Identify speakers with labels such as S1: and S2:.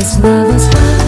S1: This love is high.